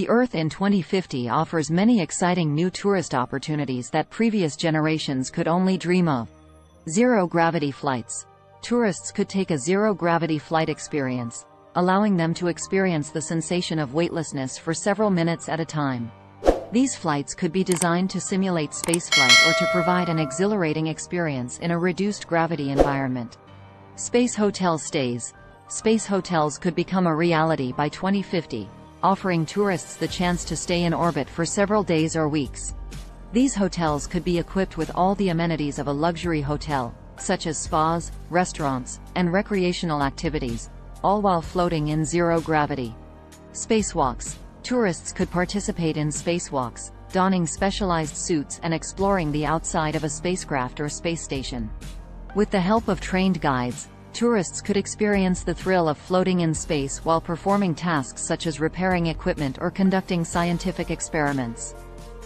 The Earth in 2050 offers many exciting new tourist opportunities that previous generations could only dream of. Zero-gravity flights. Tourists could take a zero-gravity flight experience, allowing them to experience the sensation of weightlessness for several minutes at a time. These flights could be designed to simulate spaceflight or to provide an exhilarating experience in a reduced gravity environment. Space hotel stays. Space hotels could become a reality by 2050, offering tourists the chance to stay in orbit for several days or weeks. These hotels could be equipped with all the amenities of a luxury hotel, such as spas, restaurants, and recreational activities, all while floating in zero gravity. Spacewalks. Tourists could participate in spacewalks, donning specialized suits and exploring the outside of a spacecraft or space station. With the help of trained guides, tourists could experience the thrill of floating in space while performing tasks such as repairing equipment or conducting scientific experiments.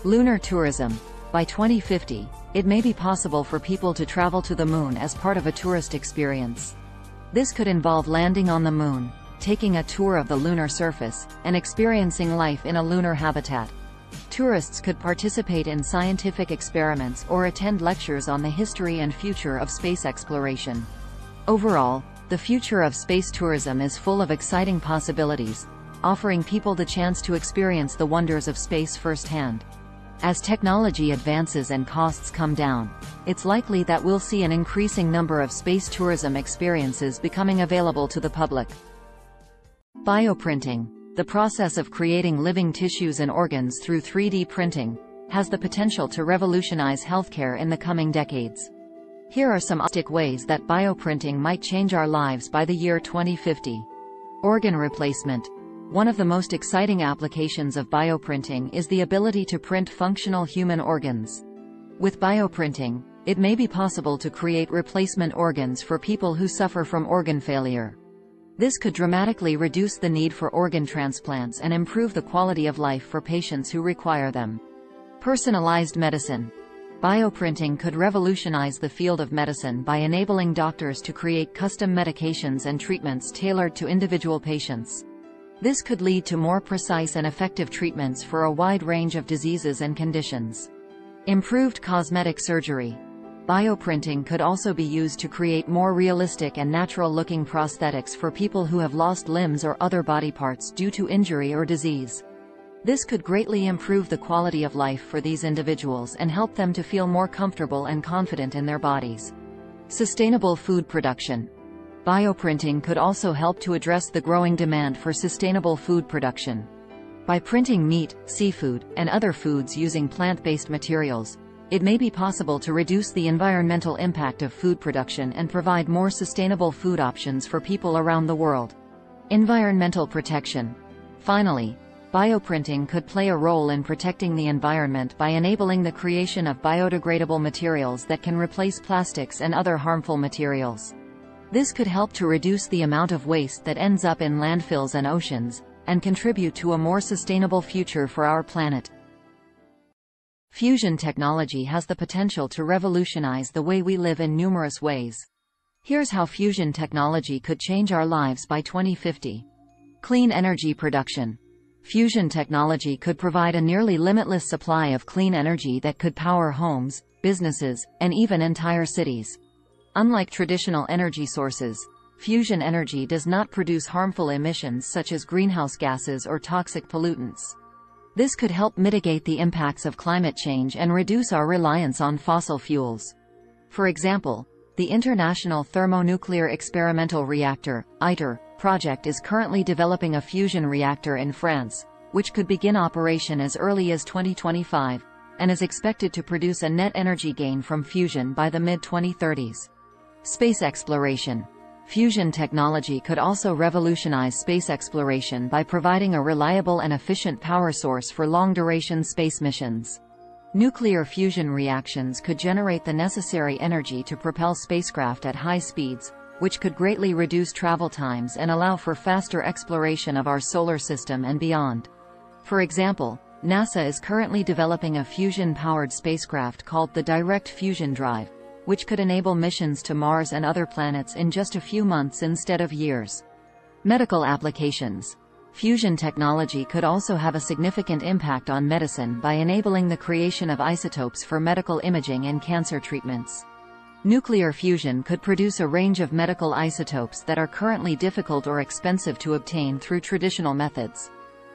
Lunar tourism. By 2050, it may be possible for people to travel to the moon as part of a tourist experience. This could involve landing on the moon, taking a tour of the lunar surface, and experiencing life in a lunar habitat. Tourists could participate in scientific experiments or attend lectures on the history and future of space exploration. Overall, the future of space tourism is full of exciting possibilities, offering people the chance to experience the wonders of space firsthand. As technology advances and costs come down, it's likely that we'll see an increasing number of space tourism experiences becoming available to the public. Bioprinting, the process of creating living tissues and organs through 3D printing, has the potential to revolutionize healthcare in the coming decades. Here are some optic ways that bioprinting might change our lives by the year 2050. Organ replacement. One of the most exciting applications of bioprinting is the ability to print functional human organs. With bioprinting, it may be possible to create replacement organs for people who suffer from organ failure. This could dramatically reduce the need for organ transplants and improve the quality of life for patients who require them. Personalized medicine. Bioprinting could revolutionize the field of medicine by enabling doctors to create custom medications and treatments tailored to individual patients. This could lead to more precise and effective treatments for a wide range of diseases and conditions. Improved cosmetic surgery. Bioprinting could also be used to create more realistic and natural-looking prosthetics for people who have lost limbs or other body parts due to injury or disease. This could greatly improve the quality of life for these individuals and help them to feel more comfortable and confident in their bodies. Sustainable food production. Bioprinting could also help to address the growing demand for sustainable food production. By printing meat, seafood, and other foods using plant-based materials, it may be possible to reduce the environmental impact of food production and provide more sustainable food options for people around the world. Environmental protection. Finally, bioprinting could play a role in protecting the environment by enabling the creation of biodegradable materials that can replace plastics and other harmful materials. This could help to reduce the amount of waste that ends up in landfills and oceans, and contribute to a more sustainable future for our planet. Fusion technology has the potential to revolutionize the way we live in numerous ways. Here's how fusion technology could change our lives by 2050. Clean energy production. Fusion technology could provide a nearly limitless supply of clean energy that could power homes, businesses, and even entire cities. Unlike traditional energy sources, fusion energy does not produce harmful emissions such as greenhouse gases or toxic pollutants. This could help mitigate the impacts of climate change and reduce our reliance on fossil fuels. For example, the International Thermonuclear Experimental Reactor ITER, project is currently developing a fusion reactor in France, which could begin operation as early as 2025, and is expected to produce a net energy gain from fusion by the mid-2030s. Space exploration. Fusion technology could also revolutionize space exploration by providing a reliable and efficient power source for long-duration space missions. Nuclear fusion reactions could generate the necessary energy to propel spacecraft at high speeds, which could greatly reduce travel times and allow for faster exploration of our solar system and beyond. For example, NASA is currently developing a fusion-powered spacecraft called the Direct Fusion Drive, which could enable missions to Mars and other planets in just a few months instead of years. Medical applications. Fusion technology could also have a significant impact on medicine by enabling the creation of isotopes for medical imaging and cancer treatments. Nuclear fusion could produce a range of medical isotopes that are currently difficult or expensive to obtain through traditional methods.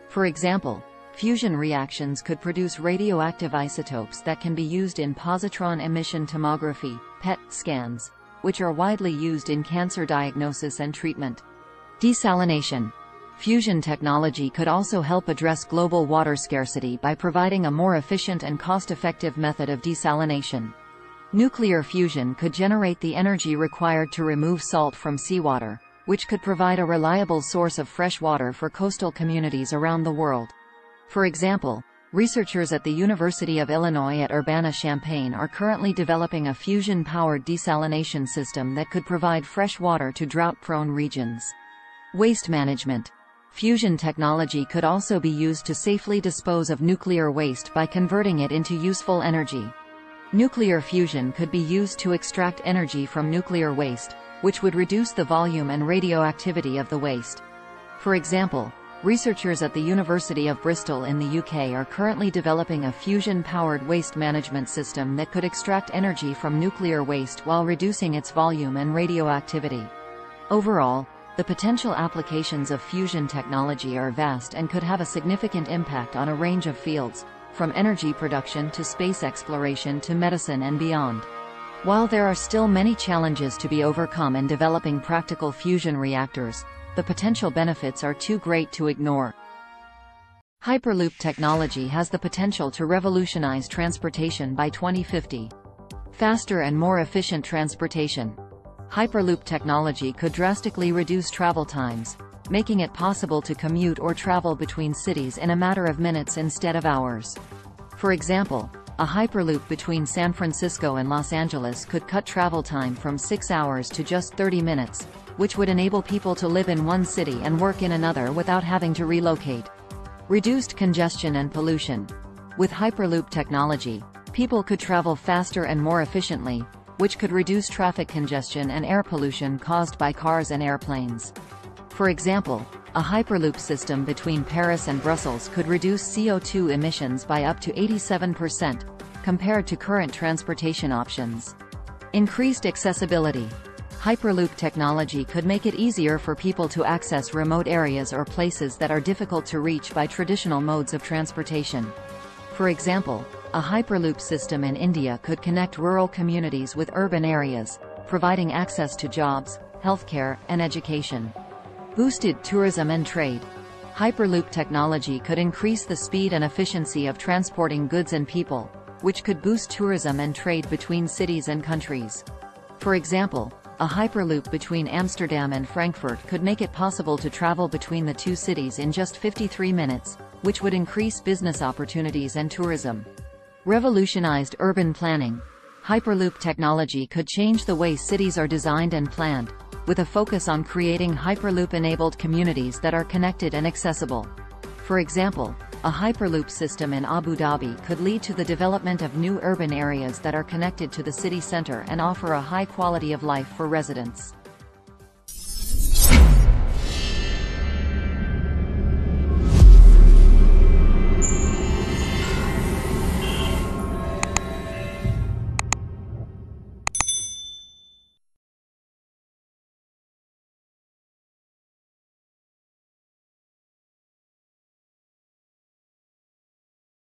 For example, fusion reactions could produce radioactive isotopes that can be used in positron emission tomography PET scans, which are widely used in cancer diagnosis and treatment. Desalination. Fusion technology could also help address global water scarcity by providing a more efficient and cost-effective method of desalination. Nuclear fusion could generate the energy required to remove salt from seawater, which could provide a reliable source of fresh water for coastal communities around the world. For example, researchers at the University of Illinois at Urbana-Champaign are currently developing a fusion-powered desalination system that could provide fresh water to drought-prone regions. Waste management. Fusion technology could also be used to safely dispose of nuclear waste by converting it into useful energy. Nuclear fusion could be used to extract energy from nuclear waste, which would reduce the volume and radioactivity of the waste. For example, researchers at the University of Bristol in the UK are currently developing a fusion-powered waste management system that could extract energy from nuclear waste while reducing its volume and radioactivity. Overall, the potential applications of fusion technology are vast and could have a significant impact on a range of fields, from energy production to space exploration to medicine and beyond. While there are still many challenges to be overcome in developing practical fusion reactors, the potential benefits are too great to ignore. Hyperloop technology has the potential to revolutionize transportation by 2050. Faster and more efficient transportation. Hyperloop technology could drastically reduce travel times, making it possible to commute or travel between cities in a matter of minutes instead of hours. For example, a Hyperloop between San Francisco and Los Angeles could cut travel time from 6 hours to just 30 minutes, which would enable people to live in one city and work in another without having to relocate. Reduced congestion and pollution. With Hyperloop technology, people could travel faster and more efficiently, which could reduce traffic congestion and air pollution caused by cars and airplanes. For example, a Hyperloop system between Paris and Brussels could reduce CO2 emissions by up to 87%, compared to current transportation options. Increased accessibility. Hyperloop technology could make it easier for people to access remote areas or places that are difficult to reach by traditional modes of transportation. For example, a Hyperloop system in India could connect rural communities with urban areas, providing access to jobs, healthcare, and education. Boosted tourism and trade. Hyperloop technology could increase the speed and efficiency of transporting goods and people, which could boost tourism and trade between cities and countries. For example, a Hyperloop between Amsterdam and Frankfurt could make it possible to travel between the two cities in just 53 minutes, which would increase business opportunities and tourism. Revolutionized urban planning. Hyperloop technology could change the way cities are designed and planned, with a focus on creating Hyperloop-enabled communities that are connected and accessible. For example, a Hyperloop system in Abu Dhabi could lead to the development of new urban areas that are connected to the city center and offer a high quality of life for residents.